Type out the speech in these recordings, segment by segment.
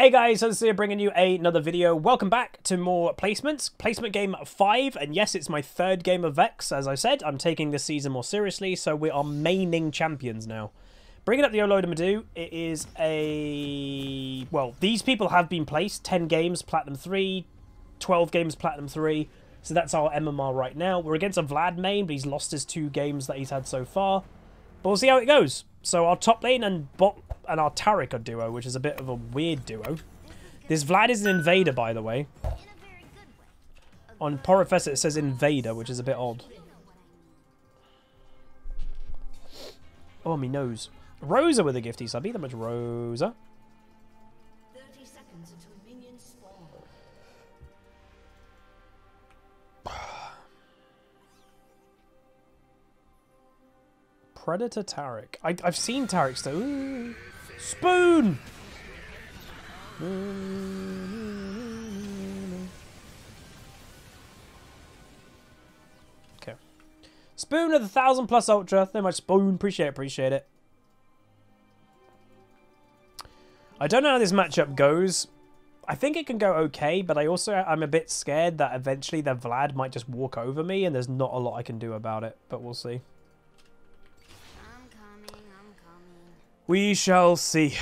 Hey guys, so here bringing you another video. Welcome back to more placements. Placement game 5, and yes, it's my third game of Vex. As I said, I'm taking this season more seriously, so we are maining champions now. Bringing up the Olodumadu, it is a... Well, these people have been placed. 10 games, Platinum 3, 12 games, Platinum 3. So that's our MMR right now. We're against a Vlad main, but he's lost his two games that he's had so far. But we'll see how it goes. So our top lane and bot and our Taric are duo, which is a bit of a weird duo. This Vlad is an invader, by the way. On Porofessor it says invader, which is a bit odd. Oh, me nose. Rosa with a gifty sub. Either much Rosa. Predator Taric. I, I've seen Taric though. Ooh. Spoon! Okay. Spoon of the thousand plus ultra. Thank much spoon. Appreciate it, appreciate it. I don't know how this matchup goes. I think it can go okay, but I also I'm a bit scared that eventually the Vlad might just walk over me and there's not a lot I can do about it, but we'll see. We shall see.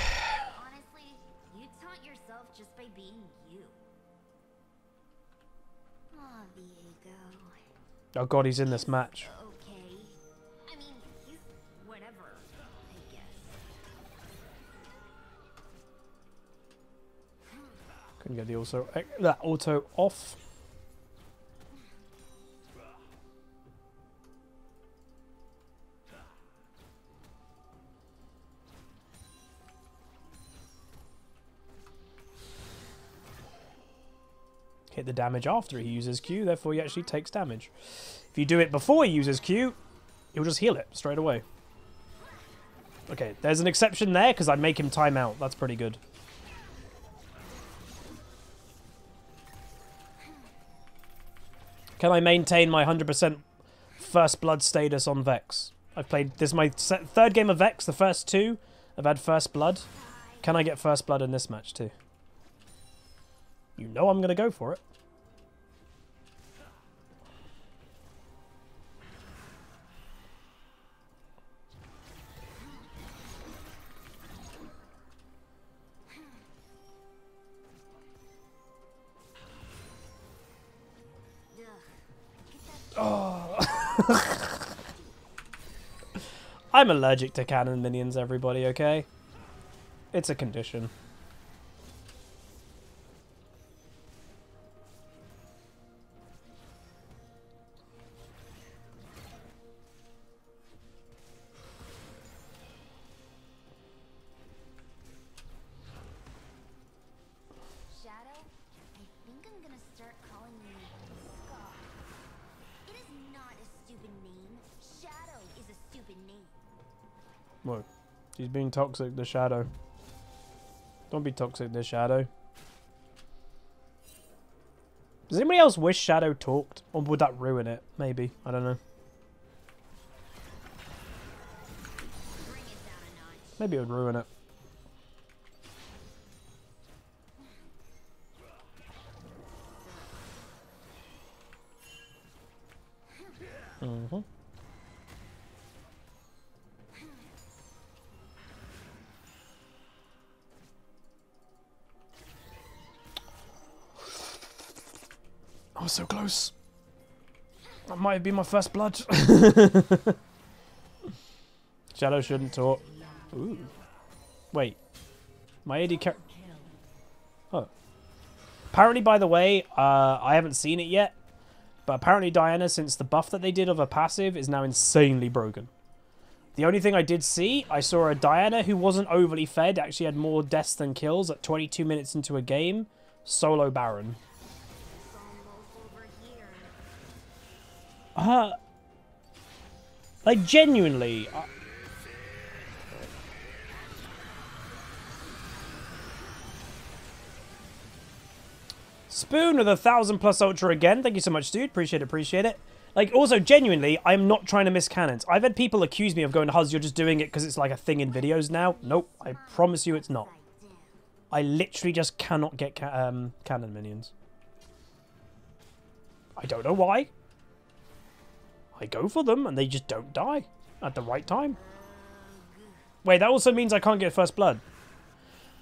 Honestly, you taunt yourself just by being you. Aw, Viego. Oh god, he's in this match. Okay. I mean, he's whatever, I guess. Couldn't get the auto eh, that auto off. Damage after he uses Q, therefore he actually takes damage. If you do it before he uses Q, he'll just heal it straight away. Okay, there's an exception there because I make him time out. That's pretty good. Can I maintain my 100% first blood status on Vex? I've played, this is my third game of Vex, the first two I've had first blood. Can I get first blood in this match too? You know I'm going to go for it. I'm allergic to cannon minions, everybody, okay? It's a condition. Toxic, the shadow. Don't be toxic, the shadow. Does anybody else wish Shadow talked? Or would that ruin it? Maybe. I don't know. Maybe it would ruin it. Mm-hmm. Close. That might be my first blood. Shadow shouldn't talk. Ooh. Wait. My AD car- Oh. Apparently, by the way, uh, I haven't seen it yet, but apparently Diana, since the buff that they did of her passive, is now insanely broken. The only thing I did see, I saw a Diana who wasn't overly fed, actually had more deaths than kills at 22 minutes into a game. Solo Baron. Uh, like, genuinely, Spoon with a thousand plus ultra again. Thank you so much, dude. Appreciate it, appreciate it. Like, also, genuinely, I'm not trying to miss cannons. I've had people accuse me of going, Huzz, you're just doing it because it's like a thing in videos now. Nope, I promise you it's not. I. I literally just cannot get ca um, cannon minions. I don't know why. I go for them and they just don't die at the right time. Wait, that also means I can't get first blood.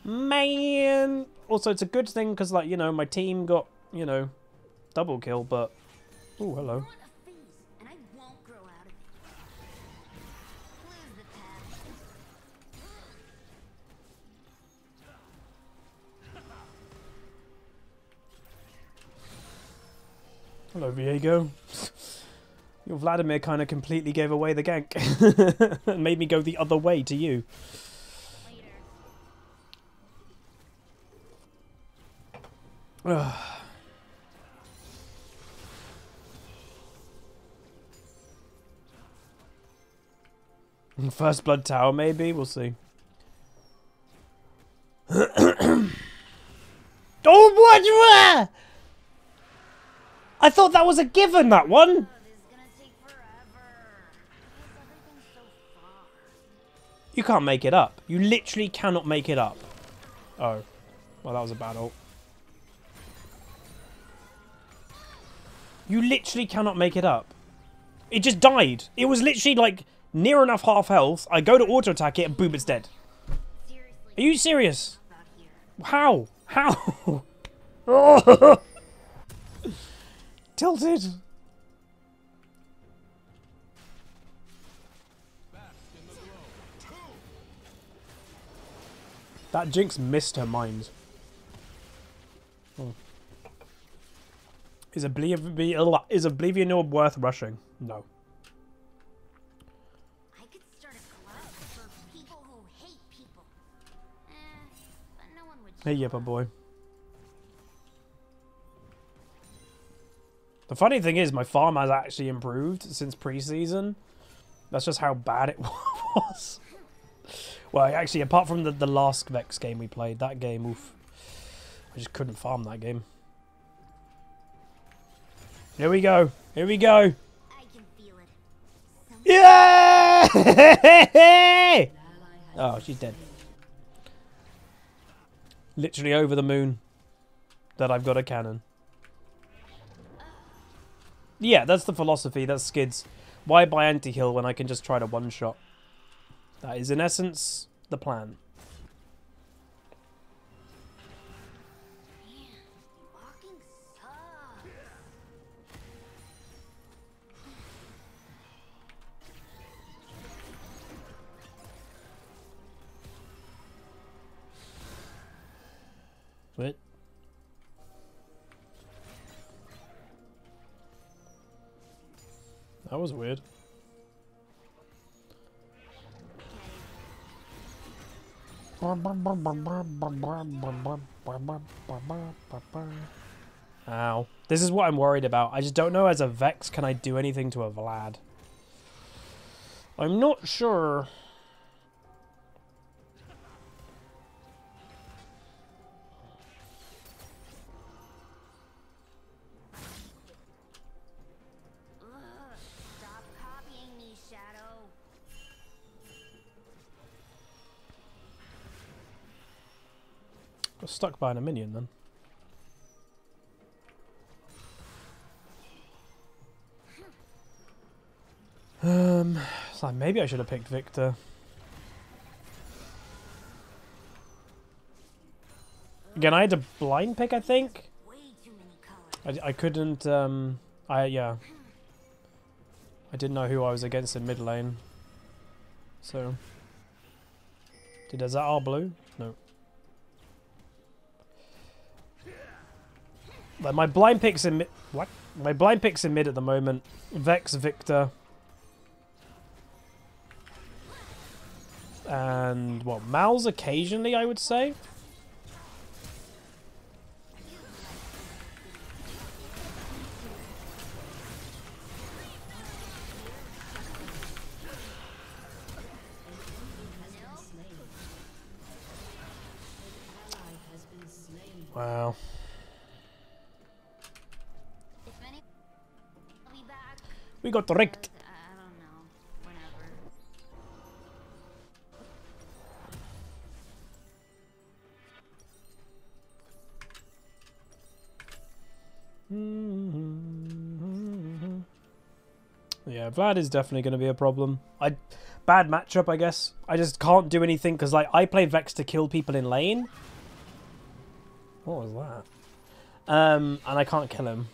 Man. Also, it's a good thing because, like, you know, my team got, you know, double kill, but... Oh, hello. want a face, and I won't grow out of it. Where's the path? Hello, Viego. Your Vladimir kind of completely gave away the gank. and made me go the other way to you. First Blood Tower, maybe? We'll see. oh, what? I thought that was a given, that one. Oh, this is gonna take forever. Why is everything so far? You can't make it up. You literally cannot make it up. Oh. Well, that was a bad ult. You literally cannot make it up. It just died. It was literally like near enough half health. I go to auto attack it and boom, it's dead. Are you serious? How? How? Oh. Tilted. That Jinx missed her mind. Oh. Is Oblivion is Oblivion Orb worth rushing? No. I could start a club for people who hate people. Eh, but no one would. Hey, Yipper boy. The funny thing is, my farm has actually improved since preseason. That's just how bad it was. Well, actually, apart from the, the last Vex game we played, that game, oof. I just couldn't farm that game. Here we go. Here we go. I can feel it. Yeah! oh, she's dead. Literally over the moon that I've got a cannon. Yeah, that's the philosophy. That's Skids. Why buy anti-heal when I can just try to one-shot? That is, in essence, the plan. Wait. That was weird. Ow. This is what I'm worried about. I just don't know as a Vex can I do anything to a Vlad. I'm not sure. Got stuck behind a minion then. Um, like maybe I should have picked Viktor. Again, I had to blind pick, I think. I, I couldn't, um, I, yeah. I didn't know who I was against in mid lane. So. Did, our blue? Like my blind picks in mid. What? My blind picks in mid at the moment. Vex, Viktor. And what? Malz occasionally, I would say. Wow. We got wrecked. I don't know. Yeah, Vlad is definitely going to be a problem. I bad matchup, I guess. I just can't do anything because, like, I play Vex to kill people in lane. What was that? Um, and I can't kill him.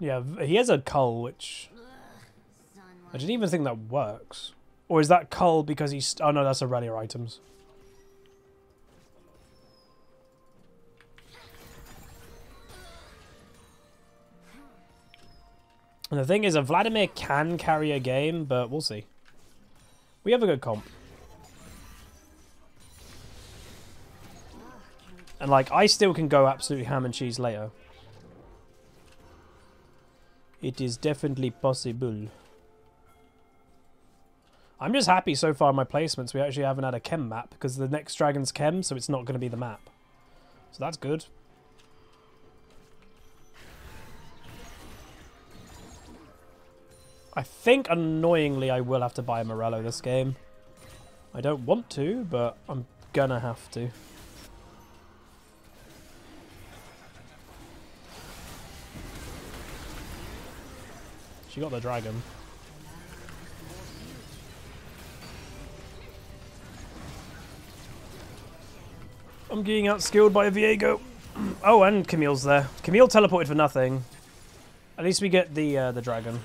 Yeah, he has a cull, which I didn't even think that works. Or is that cull because he's? Oh no, that's a Aurelia items. And the thing is, a Vladimir can carry a game, but we'll see. We have a good comp. And like, I still can go absolutely ham and cheese later. It is definitely possible. I'm just happy so far my placements we actually haven't had a chem map because the next dragon's chem, so it's not going to be the map. So that's good. I think annoyingly I will have to buy a Morello this game. I don't want to, but I'm gonna have to. She got the dragon. I'm getting outskilled by a Viego. Oh, and Camille's there. Camille teleported for nothing. At least we get the uh, the dragon.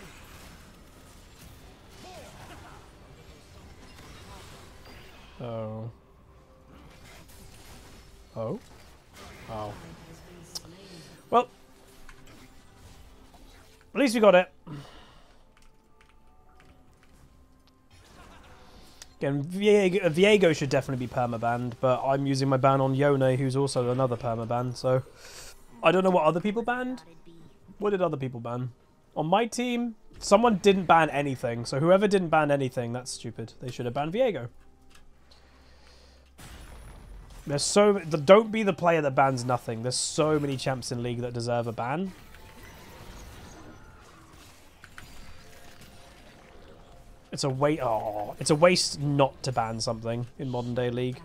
Oh. Oh. Oh. Well. At least we got it. Again, Viego, uh, Viego should definitely be permabanned, but I'm using my ban on Yone, who's also another permaban, so... I don't know what other people banned. What did other people ban? On my team, someone didn't ban anything, so whoever didn't ban anything, that's stupid. They should have banned Viego. There's so... Don't be the player that bans nothing. There's so many champs in League that deserve a ban. It's a wait. Oh, it's a waste not to ban something in modern day League.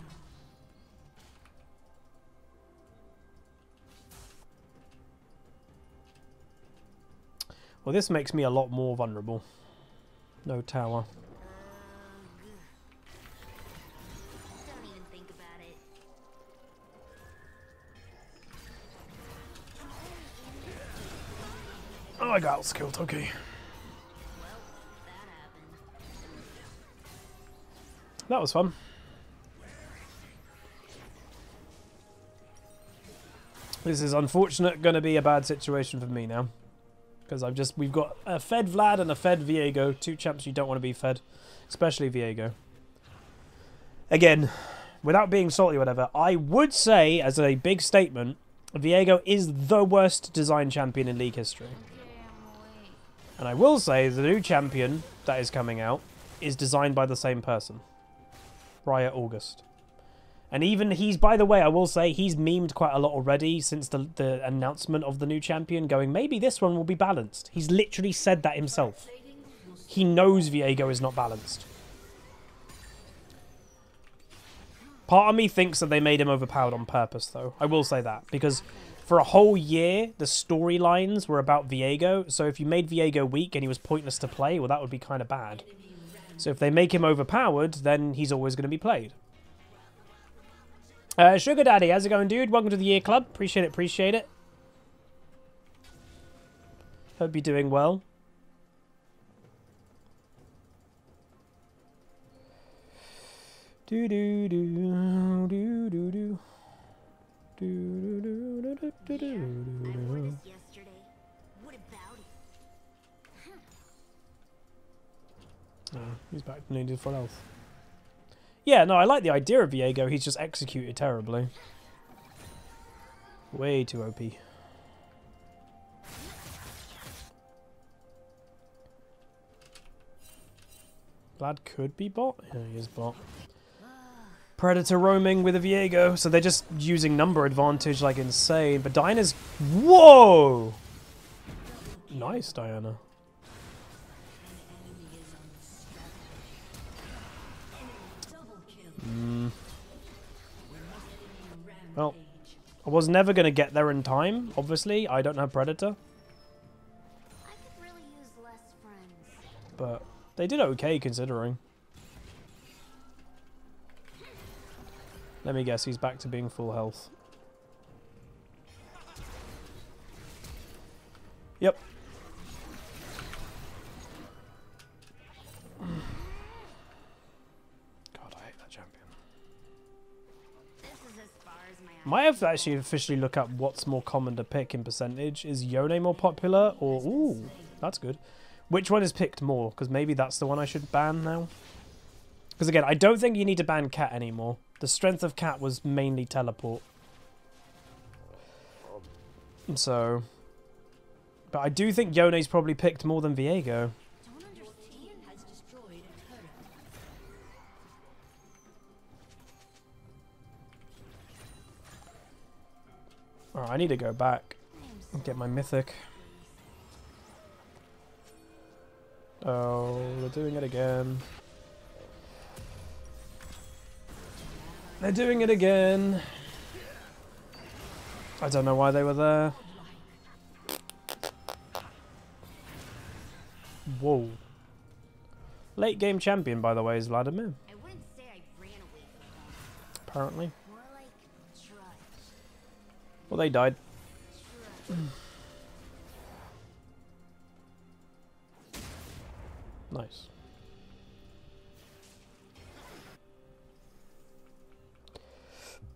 Well, this makes me a lot more vulnerable. No tower. Oh, I got skilled. Okay. That was fun. This is unfortunate going to be a bad situation for me now. Because I've just, we've got a fed Vlad and a fed Viego. Two champs you don't want to be fed. Especially Viego. Again, without being salty or whatever, I would say, as a big statement, Viego is the worst design champion in League history. And I will say the new champion that is coming out is designed by the same person. Riot August. And even he's, by the way, I will say he's memed quite a lot already since the, the announcement of the new champion, going, maybe this one will be balanced. He's literally said that himself. He knows Viego is not balanced. Part of me thinks that they made him overpowered on purpose, though. I will say that. Because for a whole year, the storylines were about Viego. So if you made Viego weak and he was pointless to play, well, that would be kind of bad. So if they make him overpowered, then he's always going to be played. Uh, Sugar Daddy, how's it going, dude? Welcome to the Year Club. Appreciate it, appreciate it. Hope you're doing well. Do do do do do do. Do do do do do do do. Oh, he's back to needed full health. Yeah, no, I like the idea of Viego. He's just executed terribly. Way too OP. Vlad could be bot. Yeah, he is bot. Predator roaming with a Viego, so they're just using number advantage like insane. But Diana's... Whoa! Nice, Diana. Mm. Well, I was never going to get there in time, obviously. I don't have Predator. Really. But they did okay considering. Let me guess, he's back to being full health. Yep. Might have to actually officially look up what's more common to pick in percentage. Is Yone more popular or... Ooh, that's good. Which one is picked more? Because maybe that's the one I should ban now. Because again, I don't think you need to ban Cat anymore. The strength of Cat was mainly teleport. So... But I do think Yone's probably picked more than Viego. Alright, I need to go back and get my mythic. Oh, they're doing it again. They're doing it again. I don't know why they were there. Whoa. Late game champion, by the way, is Vladimir, I Well, they died. Nice.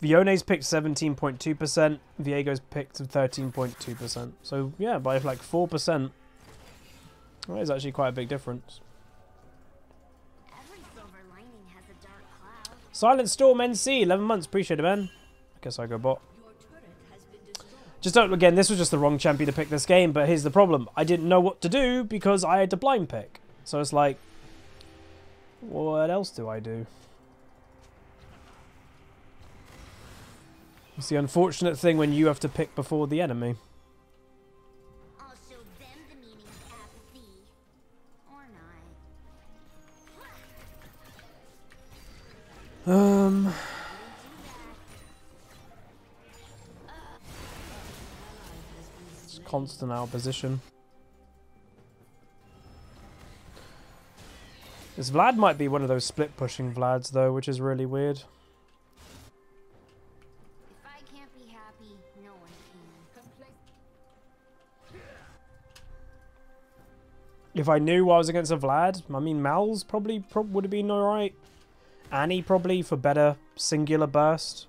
Yone's picked 17.2%, Viego's picked 13.2%. So, yeah, by like 4%. That is actually quite a big difference. Every silver lining has a dark cloud. Silent Storm NC, 11 months. Appreciate it, man. I guess I go bot. Just don't, again, this was just the wrong champion to pick this game, but here's the problem. I didn't know what to do because I had to blind pick. So it's like, what else do I do? It's the unfortunate thing when you have to pick before the enemy. I'll show them the meaning of apathy. Or not. Um, constant out of position. This Vlad might be one of those split pushing Vlads though, which is really weird. If I happy, no. If I knew I was against a Vlad, I mean Malz probably prob would have been alright. Annie probably for better singular burst.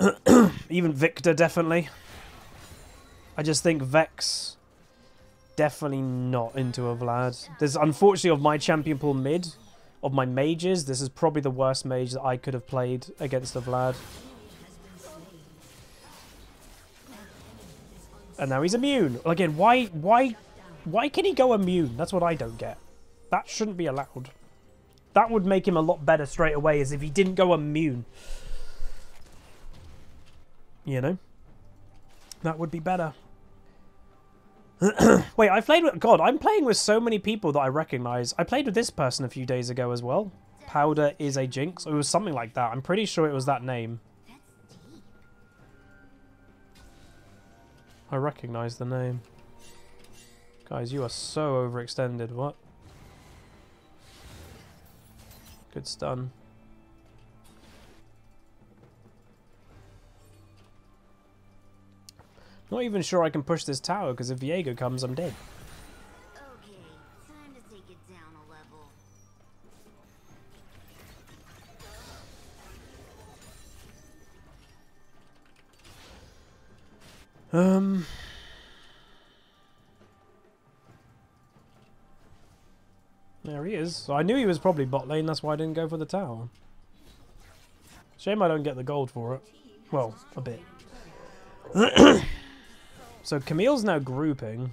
Even Viktor definitely. I just think Vex definitely not into a Vlad. There's unfortunately of my champion pool mid, of my mages, this is probably the worst mage that I could have played against a Vlad. And now he's immune. Again, why why why can he go immune? That's what I don't get. That shouldn't be allowed. That would make him a lot better straight away as if he didn't go immune. You know? That would be better. Wait, I played with God, I'm playing with so many people that I recognize. I played with this person a few days ago as well. Powder is a jinx. It was something like that. I'm pretty sure it was that name. I recognize the name. Guys, you are so overextended. What? Good stun. Not even sure I can push this tower because if Viego comes, I'm dead. Okay, time to take it down a level. Um. There he is. So I knew he was probably bot lane, that's why I didn't go for the tower. Shame I don't get the gold for it. Well, a bit. so Camille's now grouping.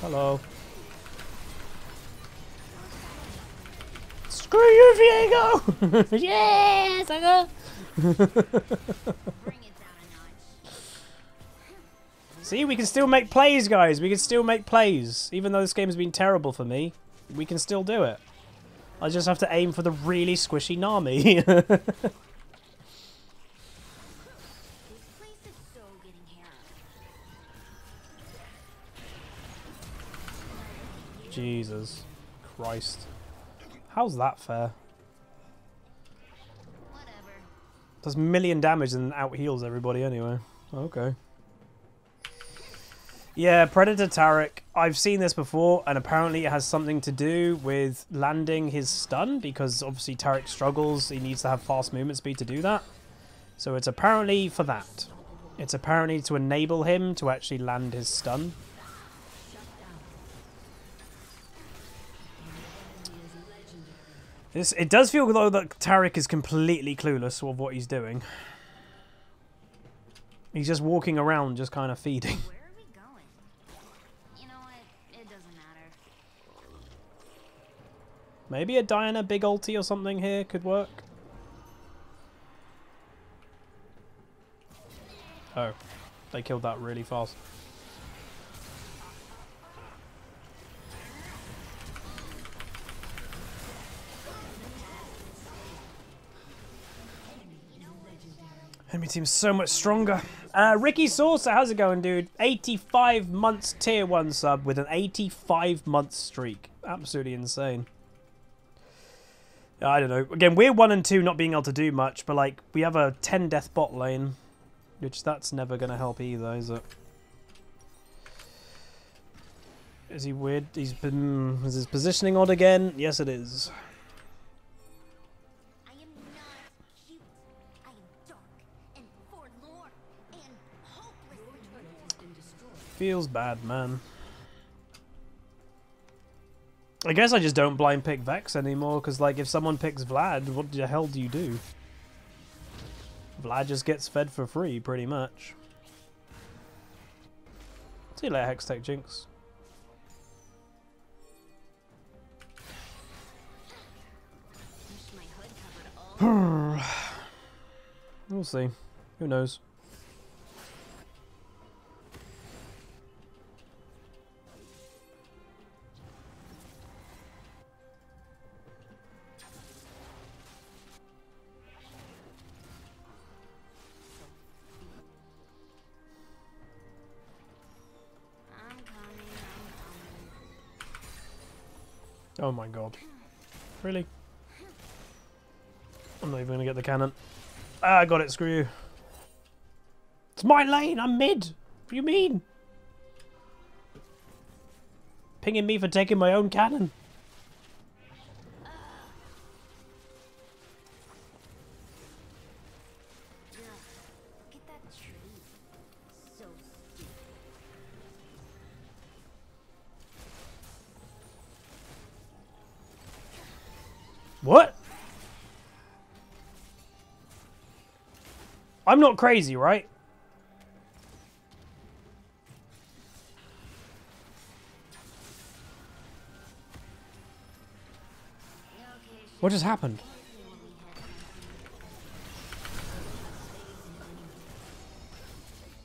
Hello. Screw you, Viego! yes, I go. Bring it down a notch. See, we can still make plays, guys. We can still make plays, even though this game has been terrible for me. We can still do it. I just have to aim for the really squishy Nami. Jesus Christ. How's that fair? Does million damage and out heals everybody anyway. Okay. Yeah, Predator Taric. I've seen this before, and apparently it has something to do with landing his stun, because obviously Taric struggles. He needs to have fast movement speed to do that. So it's apparently for that. It's apparently to enable him to actually land his stun. This, it does feel though that Taric is completely clueless of what he's doing. He's just walking around, just kind of feeding. Where are we going? You know what? It doesn't matter. Maybe a Diana big ulti or something here could work. Oh, they killed that really fast. Enemy team's so much stronger. Uh, Ricky Saucer, how's it going, dude? 85 months tier 1 sub with an 85 month streak. Absolutely insane. I don't know. Again, we're 1 and 2 not being able to do much, but like, we have a 10 death bot lane. Which that's never going to help either, is it? Is he weird? He's been... Is his positioning odd again? Yes, it is. I am not cute. I am dark and forlorn and hopeless. Feels bad, man. I guess I just don't blind pick Vex anymore, because, like, if someone picks Vlad, what the hell do you do? Vlad just gets fed for free, pretty much. See you later, Hextech Jinx. We'll see. Who knows? Oh my god. Really? I'm not even going to get the cannon. Ah, I got it, screw you. It's my lane, I'm mid. What do you mean? Pinging me for taking my own cannon. I'm not crazy, right? What just happened?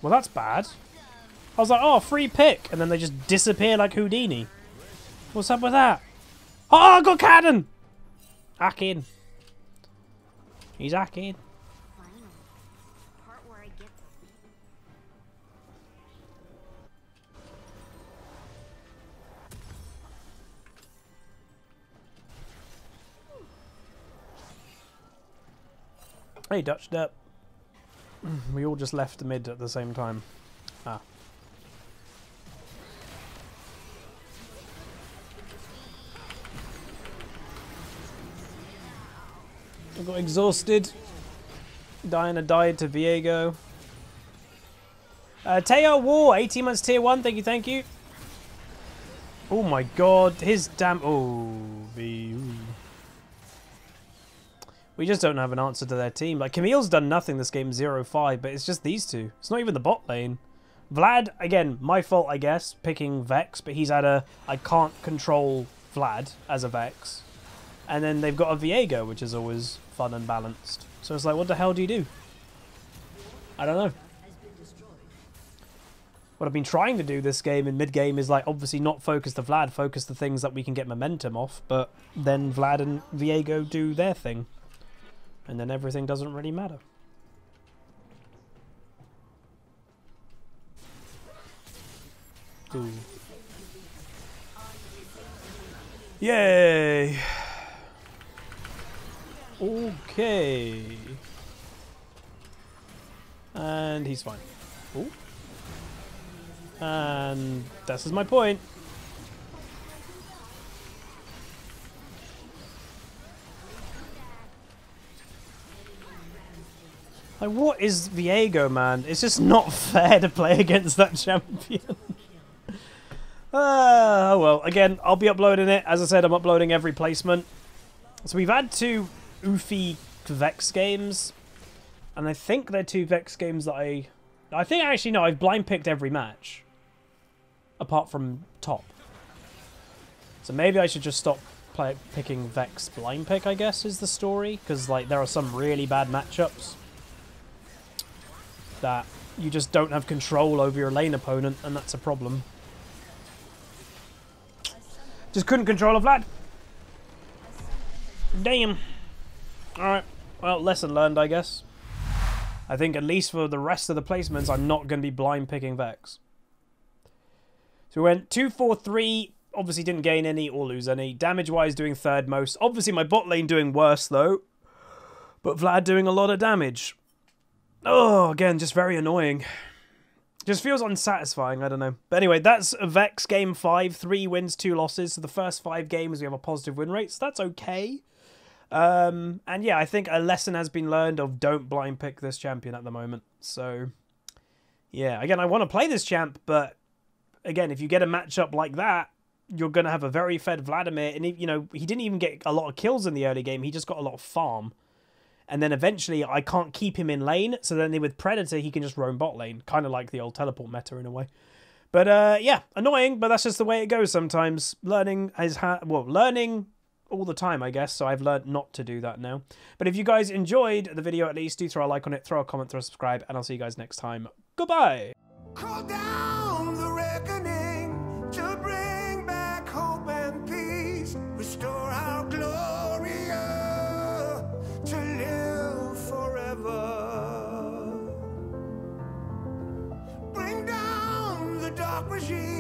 Well, that's bad. I was like, oh, free pick. And then they just disappear like Houdini. What's up with that? Oh, I got cannon! Hacking. He's hacking. Hey, Dutch Dep. We all just left the mid at the same time. Ah. I got exhausted. Diana died to Viego. Uh, Teo War, 18 months tier 1. Thank you, thank you. Oh my god. His damn. Oh, V. We just don't have an answer to their team. Like, Camille's done nothing this game 0-5, but it's just these two. It's not even the bot lane. Vlad, again, my fault, I guess, picking Vex, but he's had a... I can't control Vlad as a Vex. And then they've got a Viego, which is always fun and balanced. So it's like, what the hell do you do? I don't know. what I've been trying to do this game in mid game is like obviously not focus the Vlad, focus the things that we can get momentum off, but then Vlad and Viego do their thing. And then everything doesn't really matter. Ooh. Yay! Okay. And he's fine. Ooh. And this is my point. Like, what is Viego, man? It's just not fair to play against that champion. Uh, well, again, I'll be uploading it. As I said, I'm uploading every placement. So we've had two Ufi Vex games. And I think they're two Vex games that I... I think actually, no, I've blind picked every match. Apart from top. So maybe I should just stop play, picking Vex blind pick, I guess, is the story. Because, like, there are some really bad matchups. That you just don't have control over your lane opponent, and that's a problem. Just couldn't control a Vlad. Damn. Alright. Well, lesson learned, I guess. I think at least for the rest of the placements, I'm not going to be blind picking Vex. So we went 2-4-3. Obviously didn't gain any or lose any. Damage-wise, doing third most. Obviously my bot lane doing worse, though. But Vlad doing a lot of damage. Oh, again, just very annoying. Just feels unsatisfying, I don't know. But anyway, that's Vex game five, three wins, two losses. So the first five games we have a positive win rate, so that's okay. Um, and yeah, I think a lesson has been learned of don't blind pick this champion at the moment. So yeah, again, I want to play this champ, but again, if you get a matchup like that, you're going to have a very fed Vladimir. And, you know, he didn't even get a lot of kills in the early game. He just got a lot of farm. And then eventually I can't keep him in lane. So then with Predator, he can just roam bot lane. Kind of like the old teleport meta in a way. But uh, yeah, annoying, but that's just the way it goes sometimes. Learning is ha- well, learning all the time, I guess. So I've learned not to do that now. But if you guys enjoyed the video at least, do throw a like on it, throw a comment, throw a subscribe, and I'll see you guys next time. Goodbye. The